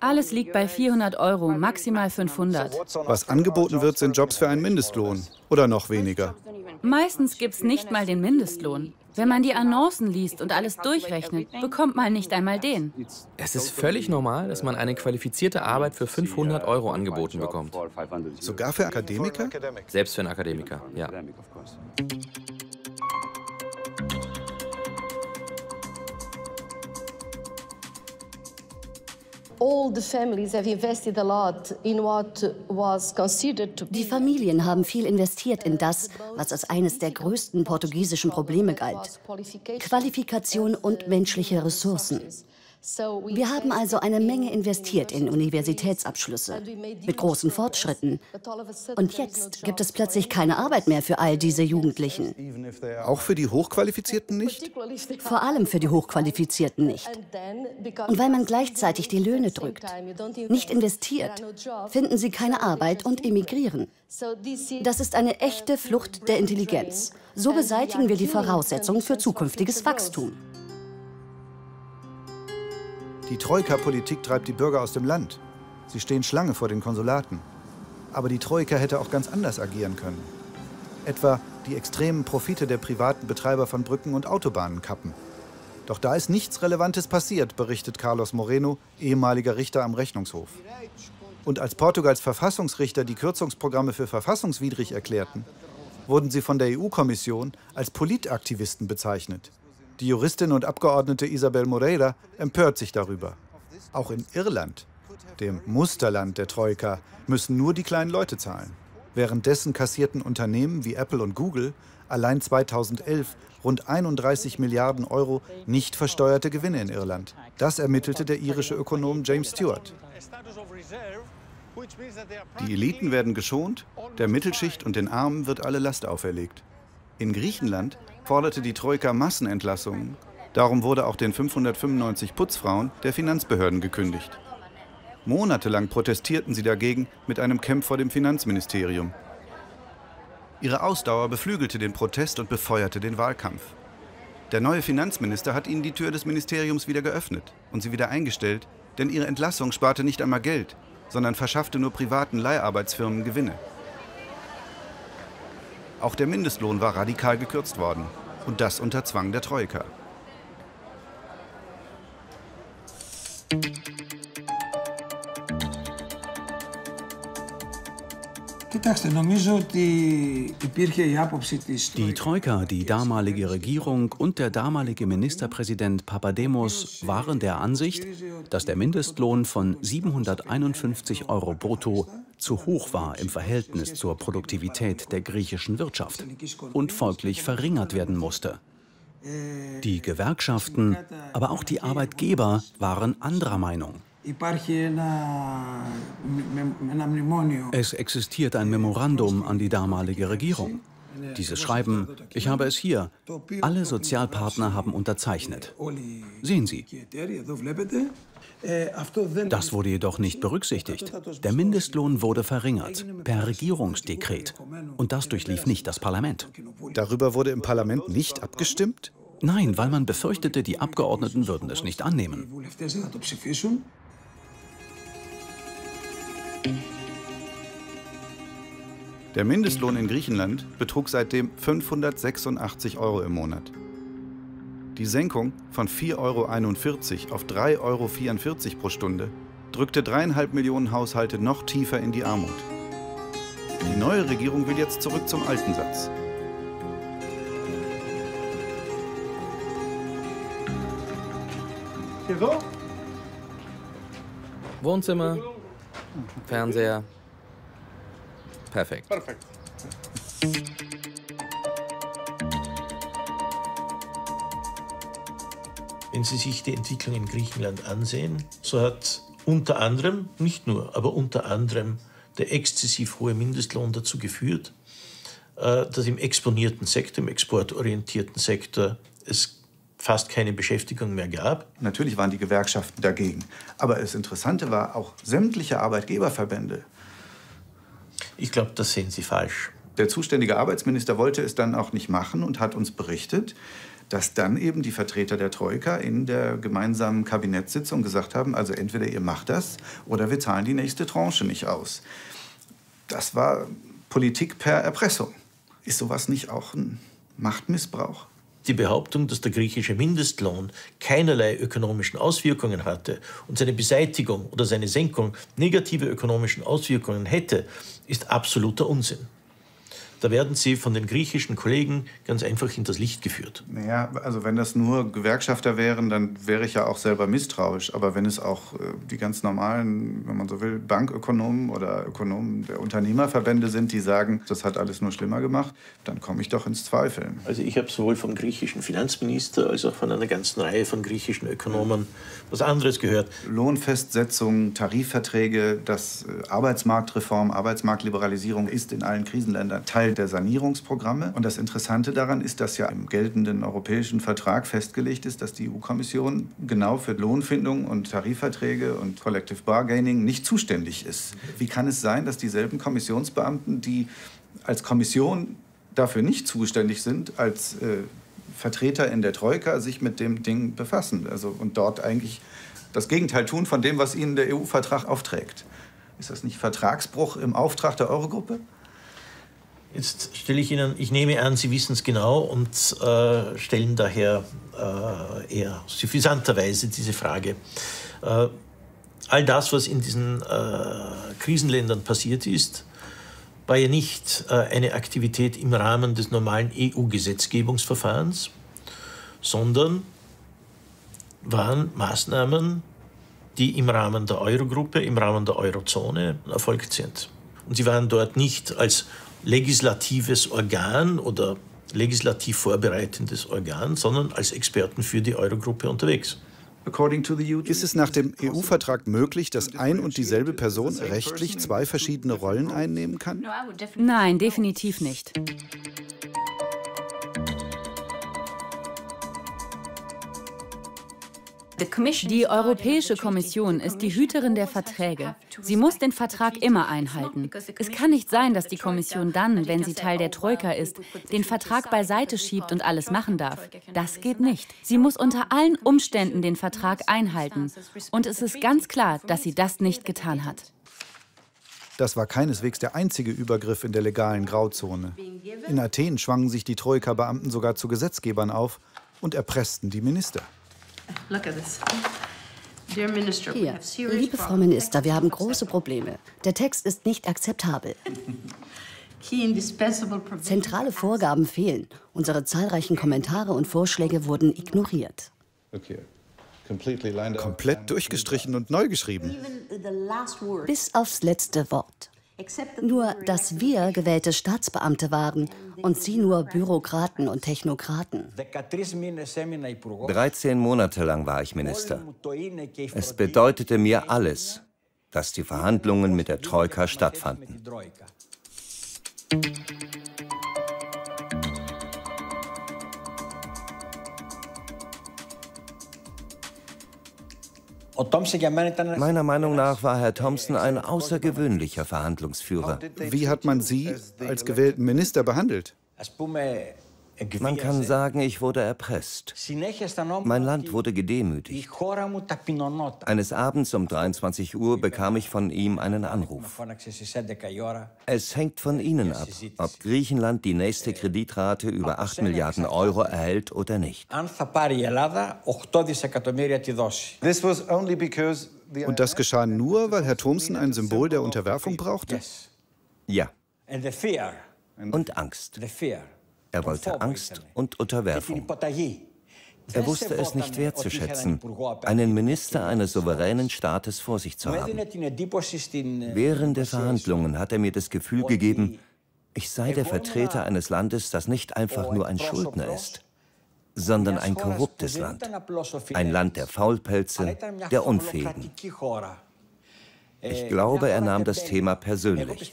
Alles liegt bei 400 Euro, maximal 500. Was angeboten wird, sind Jobs für einen Mindestlohn. Oder noch weniger. Meistens gibt es nicht mal den Mindestlohn. Wenn man die Annoncen liest und alles durchrechnet, bekommt man nicht einmal den. Es ist völlig normal, dass man eine qualifizierte Arbeit für 500 Euro angeboten bekommt. Sogar für Akademiker? Selbst für einen Akademiker, ja. Die Familien haben viel investiert in das, was als eines der größten portugiesischen Probleme galt. Qualifikation und menschliche Ressourcen. Wir haben also eine Menge investiert in Universitätsabschlüsse mit großen Fortschritten. Und jetzt gibt es plötzlich keine Arbeit mehr für all diese Jugendlichen. Auch für die Hochqualifizierten nicht? Vor allem für die Hochqualifizierten nicht. Und weil man gleichzeitig die Löhne drückt, nicht investiert, finden sie keine Arbeit und emigrieren. Das ist eine echte Flucht der Intelligenz. So beseitigen wir die Voraussetzungen für zukünftiges Wachstum. Die Troika-Politik treibt die Bürger aus dem Land. Sie stehen Schlange vor den Konsulaten. Aber die Troika hätte auch ganz anders agieren können. Etwa die extremen Profite der privaten Betreiber von Brücken und Autobahnen kappen. Doch da ist nichts Relevantes passiert, berichtet Carlos Moreno, ehemaliger Richter am Rechnungshof. Und als Portugals Verfassungsrichter die Kürzungsprogramme für verfassungswidrig erklärten, wurden sie von der EU-Kommission als Politaktivisten bezeichnet. Die Juristin und Abgeordnete Isabel Moreira empört sich darüber. Auch in Irland, dem Musterland der Troika, müssen nur die kleinen Leute zahlen. Währenddessen kassierten Unternehmen wie Apple und Google allein 2011 rund 31 Milliarden Euro nicht versteuerte Gewinne in Irland. Das ermittelte der irische Ökonom James Stewart. Die Eliten werden geschont, der Mittelschicht und den Armen wird alle Last auferlegt. In Griechenland forderte die Troika Massenentlassungen. Darum wurde auch den 595 Putzfrauen der Finanzbehörden gekündigt. Monatelang protestierten sie dagegen mit einem Camp vor dem Finanzministerium. Ihre Ausdauer beflügelte den Protest und befeuerte den Wahlkampf. Der neue Finanzminister hat ihnen die Tür des Ministeriums wieder geöffnet und sie wieder eingestellt, denn ihre Entlassung sparte nicht einmal Geld, sondern verschaffte nur privaten Leiharbeitsfirmen Gewinne. Auch der Mindestlohn war radikal gekürzt worden. Und das unter Zwang der Troika. Die Troika, die damalige Regierung und der damalige Ministerpräsident Papademos waren der Ansicht, dass der Mindestlohn von 751 Euro brutto zu hoch war im Verhältnis zur Produktivität der griechischen Wirtschaft und folglich verringert werden musste. Die Gewerkschaften, aber auch die Arbeitgeber waren anderer Meinung. Es existiert ein Memorandum an die damalige Regierung. Dieses Schreiben, ich habe es hier, alle Sozialpartner haben unterzeichnet. Sehen Sie. Das wurde jedoch nicht berücksichtigt. Der Mindestlohn wurde verringert, per Regierungsdekret. Und das durchlief nicht das Parlament. Darüber wurde im Parlament nicht abgestimmt? Nein, weil man befürchtete, die Abgeordneten würden es nicht annehmen. Der Mindestlohn in Griechenland betrug seitdem 586 Euro im Monat. Die Senkung von 4,41 Euro auf 3,44 Euro pro Stunde drückte dreieinhalb Millionen Haushalte noch tiefer in die Armut. Die neue Regierung will jetzt zurück zum alten Satz. Wohnzimmer, Fernseher. Perfekt. Perfekt. Wenn Sie sich die Entwicklung in Griechenland ansehen, so hat unter anderem, nicht nur, aber unter anderem der exzessiv hohe Mindestlohn dazu geführt, äh, dass im exponierten Sektor, im exportorientierten Sektor, es fast keine Beschäftigung mehr gab. Natürlich waren die Gewerkschaften dagegen. Aber das Interessante war, auch sämtliche Arbeitgeberverbände. Ich glaube, das sehen Sie falsch. Der zuständige Arbeitsminister wollte es dann auch nicht machen und hat uns berichtet, dass dann eben die Vertreter der Troika in der gemeinsamen Kabinettssitzung gesagt haben, also entweder ihr macht das oder wir zahlen die nächste Tranche nicht aus. Das war Politik per Erpressung. Ist sowas nicht auch ein Machtmissbrauch? Die Behauptung, dass der griechische Mindestlohn keinerlei ökonomischen Auswirkungen hatte und seine Beseitigung oder seine Senkung negative ökonomischen Auswirkungen hätte, ist absoluter Unsinn. Da werden sie von den griechischen Kollegen ganz einfach hinters Licht geführt. Naja, also wenn das nur Gewerkschafter wären, dann wäre ich ja auch selber misstrauisch. Aber wenn es auch äh, die ganz normalen, wenn man so will, Bankökonomen oder Ökonomen der Unternehmerverbände sind, die sagen, das hat alles nur schlimmer gemacht, dann komme ich doch ins Zweifeln. Also ich habe sowohl vom griechischen Finanzminister als auch von einer ganzen Reihe von griechischen Ökonomen was anderes gehört. Lohnfestsetzung, Tarifverträge, das äh, Arbeitsmarktreform, Arbeitsmarktliberalisierung ist in allen Krisenländern Teil Teil der Sanierungsprogramme. Und das Interessante daran ist, dass ja im geltenden europäischen Vertrag festgelegt ist, dass die EU-Kommission genau für Lohnfindung und Tarifverträge und Collective Bargaining nicht zuständig ist. Wie kann es sein, dass dieselben Kommissionsbeamten, die als Kommission dafür nicht zuständig sind, als äh, Vertreter in der Troika sich mit dem Ding befassen also, und dort eigentlich das Gegenteil tun von dem, was ihnen der EU-Vertrag aufträgt. Ist das nicht Vertragsbruch im Auftrag der Eurogruppe? Jetzt stelle ich Ihnen, ich nehme an, Sie wissen es genau und äh, stellen daher äh, eher suffisanterweise diese Frage. Äh, all das, was in diesen äh, Krisenländern passiert ist, war ja nicht äh, eine Aktivität im Rahmen des normalen EU-Gesetzgebungsverfahrens, sondern waren Maßnahmen, die im Rahmen der Eurogruppe, im Rahmen der Eurozone erfolgt sind. Und sie waren dort nicht als legislatives Organ oder legislativ vorbereitendes Organ, sondern als Experten für die Eurogruppe unterwegs. Ist es nach dem EU-Vertrag möglich, dass ein und dieselbe Person rechtlich zwei verschiedene Rollen einnehmen kann? Nein, definitiv nicht. Die Europäische Kommission ist die Hüterin der Verträge. Sie muss den Vertrag immer einhalten. Es kann nicht sein, dass die Kommission dann, wenn sie Teil der Troika ist, den Vertrag beiseite schiebt und alles machen darf. Das geht nicht. Sie muss unter allen Umständen den Vertrag einhalten. Und es ist ganz klar, dass sie das nicht getan hat. Das war keineswegs der einzige Übergriff in der legalen Grauzone. In Athen schwangen sich die Troika-Beamten sogar zu Gesetzgebern auf und erpressten die Minister. Hier, liebe Frau Minister, wir haben große Probleme. Der Text ist nicht akzeptabel. *laughs* Zentrale Vorgaben fehlen. Unsere zahlreichen Kommentare und Vorschläge wurden ignoriert. Komplett durchgestrichen und neu geschrieben. Bis aufs letzte Wort. Nur, dass wir gewählte Staatsbeamte waren und Sie nur Bürokraten und Technokraten. 13 Monate lang war ich Minister. Es bedeutete mir alles, dass die Verhandlungen mit der Troika stattfanden. Meiner Meinung nach war Herr Thompson ein außergewöhnlicher Verhandlungsführer. Wie hat man Sie als gewählten Minister behandelt? Man kann sagen, ich wurde erpresst. Mein Land wurde gedemütigt. Eines Abends um 23 Uhr bekam ich von ihm einen Anruf. Es hängt von Ihnen ab, ob Griechenland die nächste Kreditrate über 8 Milliarden Euro erhält oder nicht. Und das geschah nur, weil Herr Thompson ein Symbol der Unterwerfung brauchte? Ja. Und Angst. Er wollte Angst und Unterwerfung. Er wusste es nicht wertzuschätzen, einen Minister eines souveränen Staates vor sich zu haben. Während der Verhandlungen hat er mir das Gefühl gegeben, ich sei der Vertreter eines Landes, das nicht einfach nur ein Schuldner ist. sondern ein korruptes Land. Ein Land der Faulpelze, der Unfähigen. Ich glaube, er nahm das Thema persönlich.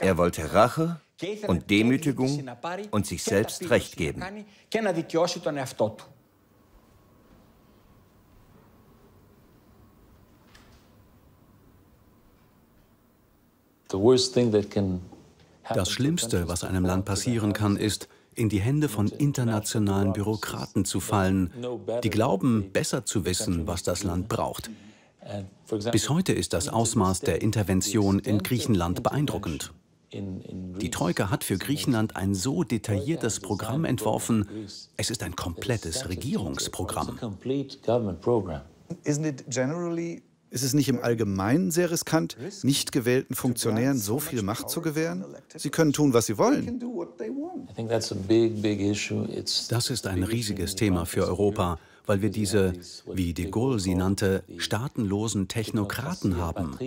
Er wollte Rache und Demütigung und sich selbst Recht geben. Das Schlimmste, was einem Land passieren kann, ist, in die Hände von internationalen Bürokraten zu fallen, die glauben, besser zu wissen, was das Land braucht. Bis heute ist das Ausmaß der Intervention in Griechenland beeindruckend. Die Troika hat für Griechenland ein so detailliertes Programm entworfen, es ist ein komplettes Regierungsprogramm. Ist es nicht im Allgemeinen sehr riskant, nicht gewählten Funktionären so viel Macht zu gewähren? Sie können tun, was sie wollen. Das ist ein riesiges Thema für Europa, weil wir diese, wie de Gaulle sie nannte, staatenlosen Technokraten haben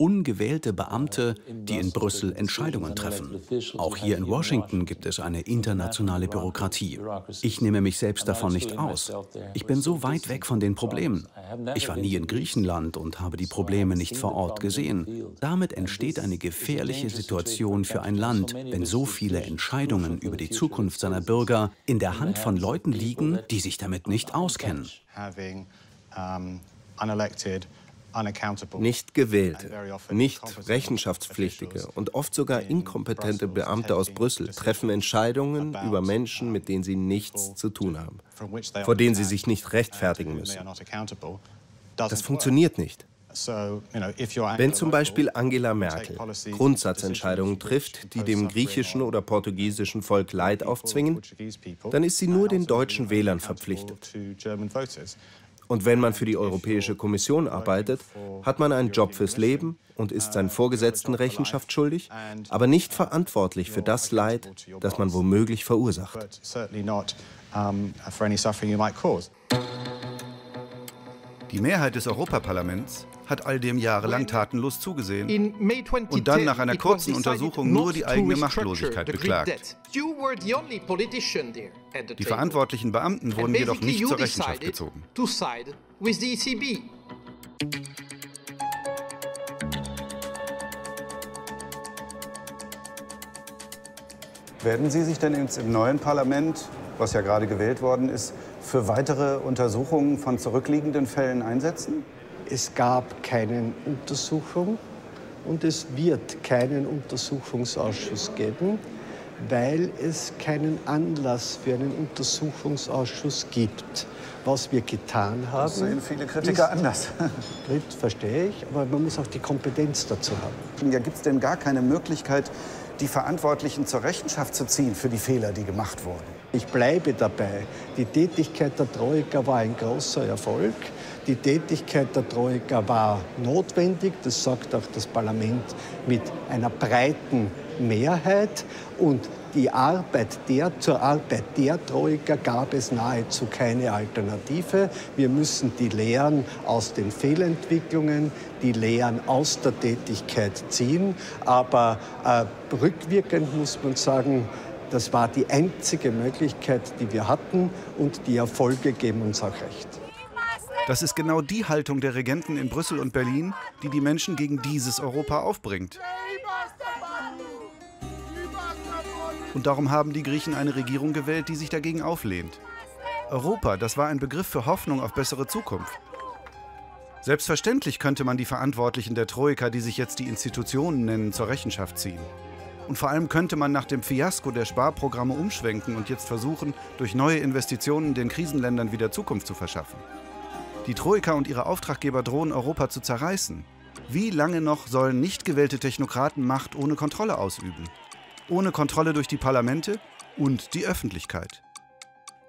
ungewählte Beamte, die in Brüssel Entscheidungen treffen. Auch hier in Washington gibt es eine internationale Bürokratie. Ich nehme mich selbst davon nicht aus. Ich bin so weit weg von den Problemen. Ich war nie in Griechenland und habe die Probleme nicht vor Ort gesehen. Damit entsteht eine gefährliche Situation für ein Land, wenn so viele Entscheidungen über die Zukunft seiner Bürger in der Hand von Leuten liegen, die sich damit nicht auskennen nicht gewählte, nicht rechenschaftspflichtige und oft sogar inkompetente Beamte aus Brüssel treffen Entscheidungen über Menschen, mit denen sie nichts zu tun haben, vor denen sie sich nicht rechtfertigen müssen. Das funktioniert nicht. Wenn zum Beispiel Angela Merkel Grundsatzentscheidungen trifft, die dem griechischen oder portugiesischen Volk Leid aufzwingen, dann ist sie nur den deutschen Wählern verpflichtet. Und wenn man für die Europäische Kommission arbeitet, hat man einen Job fürs Leben und ist seinen Vorgesetzten Rechenschaft schuldig, aber nicht verantwortlich für das Leid, das man womöglich verursacht. Die Mehrheit des Europaparlaments hat all dem jahrelang tatenlos zugesehen und dann nach einer kurzen Untersuchung nur die eigene Machtlosigkeit beklagt. Die verantwortlichen Beamten wurden jedoch nicht zur Rechenschaft gezogen. E Werden Sie sich denn jetzt im neuen Parlament, was ja gerade gewählt worden ist, für weitere Untersuchungen von zurückliegenden Fällen einsetzen? Es gab keine Untersuchung und es wird keinen Untersuchungsausschuss geben, weil es keinen Anlass für einen Untersuchungsausschuss gibt. Was wir getan haben. Das sehen viele Kritiker ist, anders. *laughs* verstehe ich, aber man muss auch die Kompetenz dazu haben. Ja, gibt es denn gar keine Möglichkeit, die Verantwortlichen zur Rechenschaft zu ziehen für die Fehler, die gemacht wurden? Ich bleibe dabei. Die Tätigkeit der Troika war ein großer Erfolg. Die Tätigkeit der Troika war notwendig, das sagt auch das Parlament mit einer breiten Mehrheit. Und die Arbeit der, zur Arbeit der Troika gab es nahezu keine Alternative. Wir müssen die Lehren aus den Fehlentwicklungen, die Lehren aus der Tätigkeit ziehen. Aber äh, rückwirkend muss man sagen, das war die einzige Möglichkeit, die wir hatten und die Erfolge geben uns auch recht. Das ist genau die Haltung der Regenten in Brüssel und Berlin, die die Menschen gegen dieses Europa aufbringt. Und darum haben die Griechen eine Regierung gewählt, die sich dagegen auflehnt. Europa, das war ein Begriff für Hoffnung auf bessere Zukunft. Selbstverständlich könnte man die Verantwortlichen der Troika, die sich jetzt die Institutionen nennen, zur Rechenschaft ziehen. Und vor allem könnte man nach dem Fiasko der Sparprogramme umschwenken und jetzt versuchen, durch neue Investitionen den Krisenländern wieder Zukunft zu verschaffen. Die Troika und ihre Auftraggeber drohen Europa zu zerreißen. Wie lange noch sollen nicht gewählte Technokraten Macht ohne Kontrolle ausüben? Ohne Kontrolle durch die Parlamente und die Öffentlichkeit.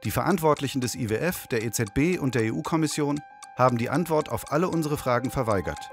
Die Verantwortlichen des IWF, der EZB und der EU-Kommission haben die Antwort auf alle unsere Fragen verweigert.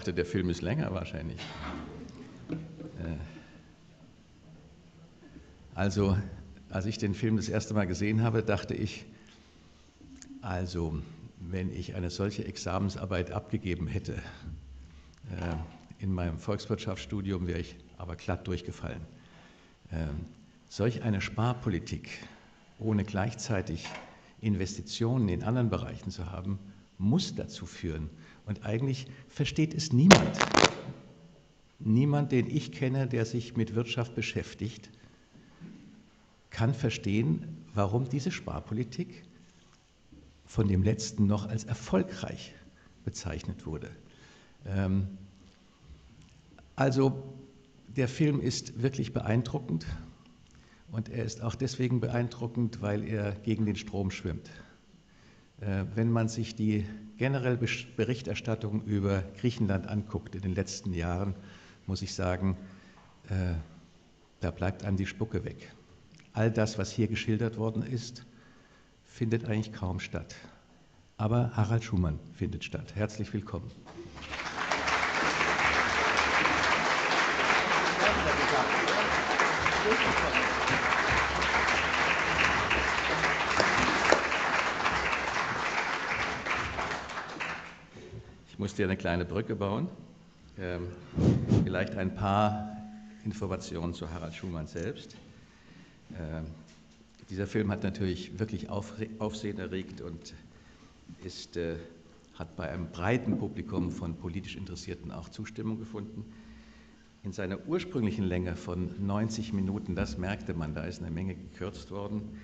Dachte, der Film ist länger wahrscheinlich. Äh, also, als ich den Film das erste Mal gesehen habe, dachte ich, also, wenn ich eine solche Examensarbeit abgegeben hätte, äh, in meinem Volkswirtschaftsstudium wäre ich aber glatt durchgefallen. Ähm, solch eine Sparpolitik, ohne gleichzeitig Investitionen in anderen Bereichen zu haben, muss dazu führen. Und eigentlich versteht es niemand. Niemand, den ich kenne, der sich mit Wirtschaft beschäftigt, kann verstehen, warum diese Sparpolitik von dem letzten noch als erfolgreich bezeichnet wurde. Ähm, also der Film ist wirklich beeindruckend und er ist auch deswegen beeindruckend, weil er gegen den Strom schwimmt. Äh, wenn man sich die generelle Berichterstattung über Griechenland anguckt in den letzten Jahren, muss ich sagen, äh, da bleibt einem die Spucke weg. All das, was hier geschildert worden ist, findet eigentlich kaum statt. Aber Harald Schumann findet statt. Herzlich willkommen. Ich musste eine kleine Brücke bauen. Ähm, vielleicht ein paar Informationen zu Harald Schumann selbst. Ähm, dieser Film hat natürlich wirklich Aufsehen erregt und ist, äh, hat bei einem breiten Publikum von politisch Interessierten auch Zustimmung gefunden. In seiner ursprünglichen Länge von 90 Minuten, das merkte man, da ist eine Menge gekürzt worden,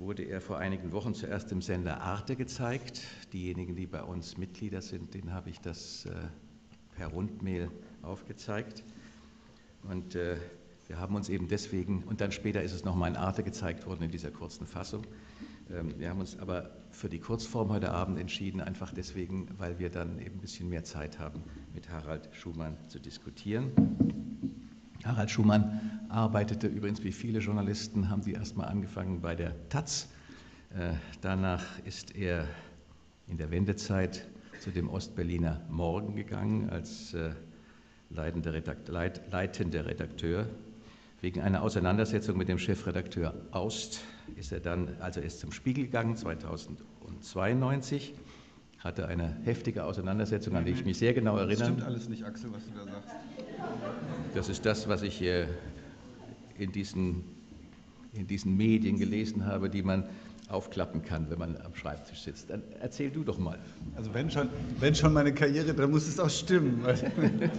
wurde er vor einigen Wochen zuerst im Sender Arte gezeigt. Diejenigen, die bei uns Mitglieder sind, denen habe ich das äh, per Rundmail aufgezeigt. Und äh, wir haben uns eben deswegen, und dann später ist es nochmal in Arte gezeigt worden in dieser kurzen Fassung. Ähm, wir haben uns aber für die Kurzform heute Abend entschieden, einfach deswegen, weil wir dann eben ein bisschen mehr Zeit haben, mit Harald Schumann zu diskutieren. Harald Schumann arbeitete übrigens wie viele Journalisten, haben sie erstmal angefangen bei der Taz. Äh, danach ist er in der Wendezeit zu dem Ostberliner Morgen gegangen als äh, leitender Redakteur. Wegen einer Auseinandersetzung mit dem Chefredakteur Aust ist er dann, also ist zum Spiegel gegangen 2092, hatte eine heftige Auseinandersetzung, an die ich mich sehr genau erinnere. Das stimmt alles nicht, Axel, was du da sagst. Das ist das, was ich in diesen, in diesen Medien gelesen habe, die man aufklappen kann, wenn man am Schreibtisch sitzt. Dann erzähl du doch mal. Also wenn schon, wenn schon meine Karriere, dann muss es auch stimmen. *laughs*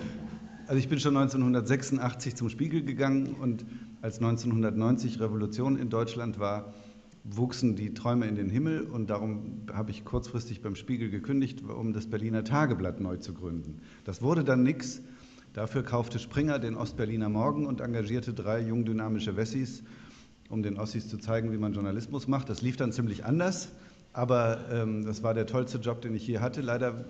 Also ich bin schon 1986 zum Spiegel gegangen und als 1990 Revolution in Deutschland war, wuchsen die Träume in den Himmel und darum habe ich kurzfristig beim Spiegel gekündigt, um das Berliner Tageblatt neu zu gründen. Das wurde dann nichts. Dafür kaufte Springer den Ostberliner Morgen und engagierte drei jungdynamische Wessis, um den Ossis zu zeigen, wie man Journalismus macht. Das lief dann ziemlich anders, aber ähm, das war der tollste Job, den ich je hatte. Leider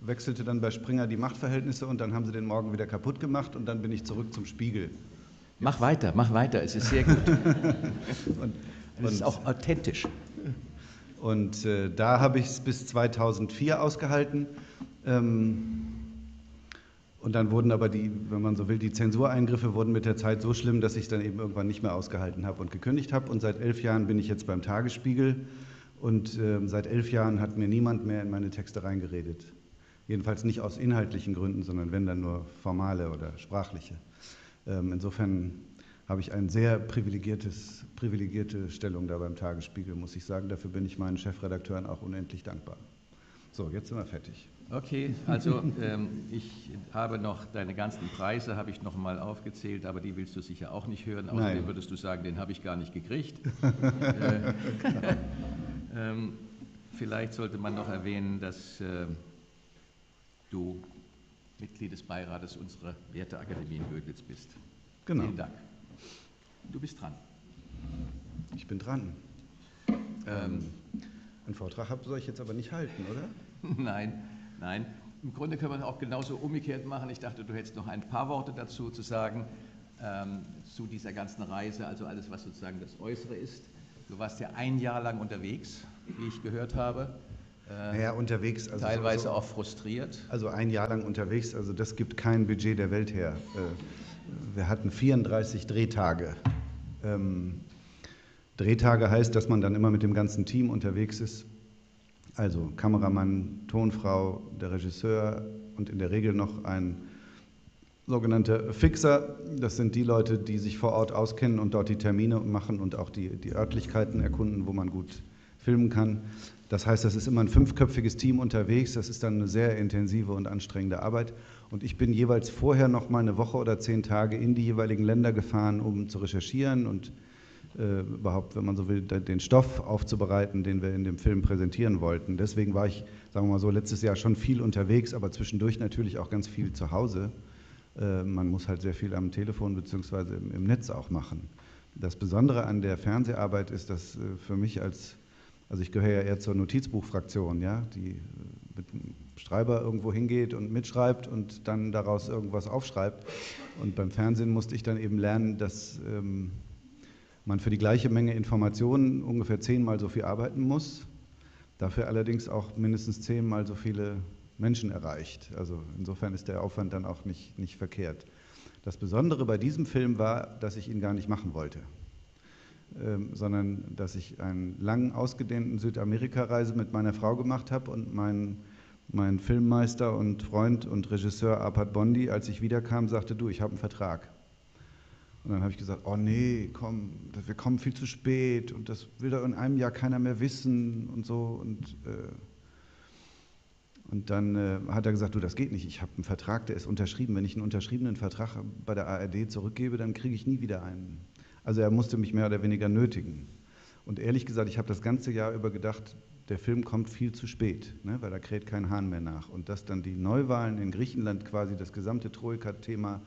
wechselte dann bei Springer die Machtverhältnisse und dann haben sie den Morgen wieder kaputt gemacht und dann bin ich zurück zum Spiegel. Mach weiter, mach weiter, es ist sehr gut. *laughs* *laughs* und, und es ist auch authentisch. Und äh, da habe ich es bis 2004 ausgehalten. Ähm, und dann wurden aber die, wenn man so will, die Zensureingriffe wurden mit der Zeit so schlimm, dass ich dann eben irgendwann nicht mehr ausgehalten habe und gekündigt habe. Und seit elf Jahren bin ich jetzt beim Tagesspiegel. Und äh, seit elf Jahren hat mir niemand mehr in meine Texte reingeredet. Jedenfalls nicht aus inhaltlichen Gründen, sondern wenn dann nur formale oder sprachliche. Ähm, insofern habe ich eine sehr privilegiertes, privilegierte Stellung da beim Tagesspiegel, muss ich sagen. Dafür bin ich meinen Chefredakteuren auch unendlich dankbar. So, jetzt sind wir fertig. Okay, also ähm, ich habe noch deine ganzen Preise, habe ich noch mal aufgezählt, aber die willst du sicher auch nicht hören. Außerdem Nein. würdest du sagen, den habe ich gar nicht gekriegt. *laughs* äh, *laughs* ähm, vielleicht sollte man noch erwähnen, dass äh, du Mitglied des Beirates unserer Werteakademie in Gödwitz bist. Genau. Vielen Dank. Du bist dran. Ich bin dran. Ähm, einen Vortrag soll ich jetzt aber nicht halten, oder? *laughs* nein, nein. Im Grunde können wir es auch genauso umgekehrt machen. Ich dachte, du hättest noch ein paar Worte dazu zu sagen, ähm, zu dieser ganzen Reise, also alles, was sozusagen das Äußere ist. Du warst ja ein Jahr lang unterwegs, wie ich gehört habe. Äh, naja, unterwegs. Also teilweise so, auch frustriert. Also ein Jahr lang unterwegs, also das gibt kein Budget der Welt her. Äh, wir hatten 34 Drehtage. Ähm, Drehtage heißt, dass man dann immer mit dem ganzen Team unterwegs ist. Also Kameramann, Tonfrau, der Regisseur und in der Regel noch ein sogenannter Fixer. Das sind die Leute, die sich vor Ort auskennen und dort die Termine machen und auch die, die Örtlichkeiten erkunden, wo man gut filmen kann. Das heißt, das ist immer ein fünfköpfiges Team unterwegs. Das ist dann eine sehr intensive und anstrengende Arbeit. Und ich bin jeweils vorher noch mal eine Woche oder zehn Tage in die jeweiligen Länder gefahren, um zu recherchieren und äh, überhaupt, wenn man so will, den Stoff aufzubereiten, den wir in dem Film präsentieren wollten. Deswegen war ich, sagen wir mal so, letztes Jahr schon viel unterwegs, aber zwischendurch natürlich auch ganz viel zu Hause. Äh, man muss halt sehr viel am Telefon bzw. Im, im, Netz auch machen. Das Besondere an der Fernseharbeit ist, dass äh, für mich als, also ich gehöre ja eher zur Notizbuchfraktion, ja, die mit einem Schreiber irgendwo hingeht und mitschreibt und dann daraus irgendwas aufschreibt. Und beim Fernsehen musste ich dann eben lernen, dass ähm, man für die gleiche Menge Informationen ungefähr zehnmal so viel arbeiten muss, dafür allerdings auch mindestens zehnmal so viele Menschen erreicht. Also insofern ist der Aufwand dann auch nicht, nicht verkehrt. Das Besondere bei diesem Film war, dass ich ihn gar nicht machen wollte, ähm, sondern dass ich einen langen, ausgedehnten Südamerika-Reise mit meiner Frau gemacht habe und mein, mein Filmmeister und Freund und Regisseur Arpad Bondi, als ich wiederkam, sagte, du, ich habe einen Vertrag. Und dann habe ich gesagt, oh nee, komm, wir kommen viel zu spät und das will doch in einem Jahr keiner mehr wissen und so. Und, äh, und dann äh, hat er gesagt, du, das geht nicht, ich habe einen Vertrag, der ist unterschrieben. Wenn ich einen unterschriebenen Vertrag bei der ARD zurückgebe, dann kriege ich nie wieder einen. Also er musste mich mehr oder weniger nötigen. Und ehrlich gesagt, ich habe das ganze Jahr über gedacht, der Film kommt viel zu spät, ne, weil da kräht kein Hahn mehr nach. Und dass dann die Neuwahlen in Griechenland quasi das gesamte Troika-Thema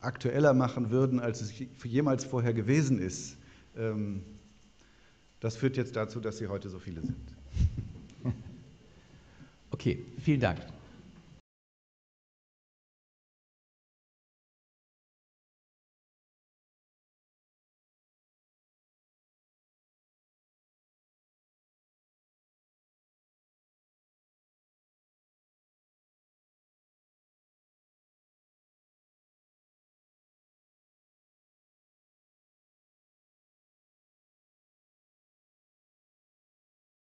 aktueller machen würden, als es jemals vorher gewesen ist. Ähm, das führt jetzt dazu, dass Sie heute so viele sind. *laughs* Okay, vielen Dank.